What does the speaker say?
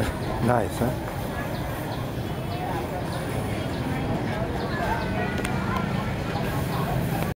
Nice, huh?